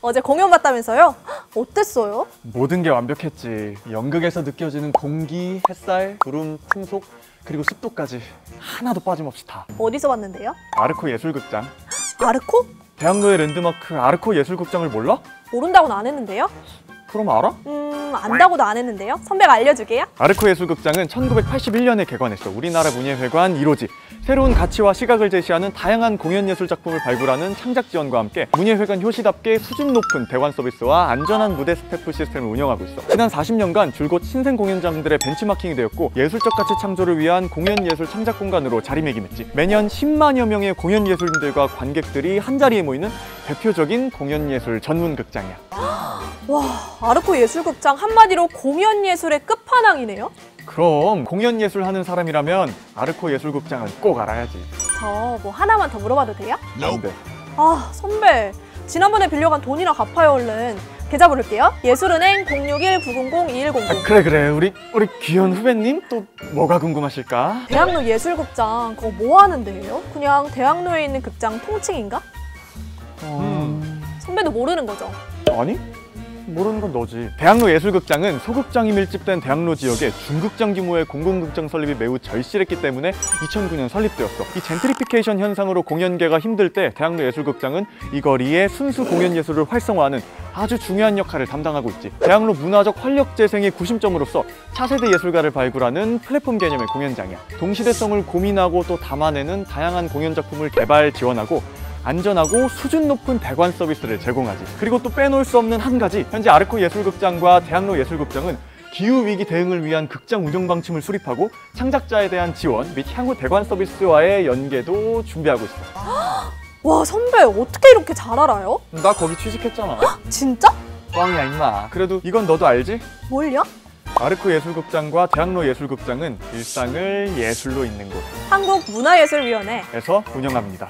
어제 공연 봤다면서요? 헉, 어땠어요? 모든 게 완벽했지. 연극에서 느껴지는 공기, 햇살, 구름, 풍속, 그리고 습도까지 하나도 빠짐없이 다. 어디서 봤는데요? 아르코 예술극장. 아르코? 대학로의 랜드마크 아르코 예술극장을 몰라? 모른다고는 안 했는데요? 그럼 알아? 음, 안다고도 안 했는데요? 선배가 알려주게요? 아르코 예술극장은 1981년에 개관했어. 우리나라 문예회관 1호지. 새로운 가치와 시각을 제시하는 다양한 공연 예술 작품을 발굴하는 창작 지원과 함께 문예회관 효시답게 수준 높은 대관 서비스와 안전한 무대 스태프 시스템을 운영하고 있어. 지난 40년간 줄곧 신생 공연장들의 벤치마킹이 되었고 예술적 가치 창조를 위한 공연 예술 창작 공간으로 자리매김했지. 매년 10만여 명의 공연 예술인들과 관객들이 한 자리에 모이는 대표적인 공연 예술 전문 극장이야. 와, 아르코 예술극장 한마디로 공연 예술의 끝판왕이네요? 그럼 공연 예술 하는 사람이라면 아르코 예술극장은 꼭 알아야지. 저 뭐 하나만 더 물어봐도 돼요? 안 돼. 아, 선배. 지난번에 빌려간 돈이나 갚아요, 얼른. 계좌 부를게요. 예술은행 061-900-2100. 아, 그래 그래 우리 우리 귀여운 후배님 또 뭐가 궁금하실까? 대학로 예술극장 그거 뭐 하는 데예요? 그냥 대학로에 있는 극장 통칭인가? 음... 선배도 모르는 거죠? 아니 모르는 건 너지. 대학로 예술극장은 소극장이 밀집된 대학로 지역에 중극장 규모의 공공극장 설립이 매우 절실했기 때문에 2009년 설립되었어. 이 젠트리피케이션 현상으로 공연계가 힘들 때 대학로 예술극장은 이 거리에 순수 공연 예술을 활성화하는 아주 중요한 역할을 담당하고 있지. 대학로 문화적 활력 재생의 구심점으로서 차세대 예술가를 발굴하는 플랫폼 개념의 공연장이야. 동시대성을 고민하고 또 담아내는 다양한 공연 작품을 개발 지원하고 안전하고 수준 높은 대관 서비스를 제공하지. 그리고 또 빼놓을 수 없는 한 가지. 현재 아르코 예술극장과 대학로 예술극장은 기후 위기 대응을 위한 극장 운영 방침을 수립하고 창작자에 대한 지원 및 향후 대관 서비스와의 연계도 준비하고 있어. 와, 선배 어떻게 이렇게 잘 알아요? 나 거기 취직했잖아. 진짜? 꽝이야 임마. 그래도 이건 너도 알지? 뭘요? 아르코 예술극장과 대학로 예술극장은 일상을 예술로 잇는 곳에서 한국문화예술위원회 운영합니다.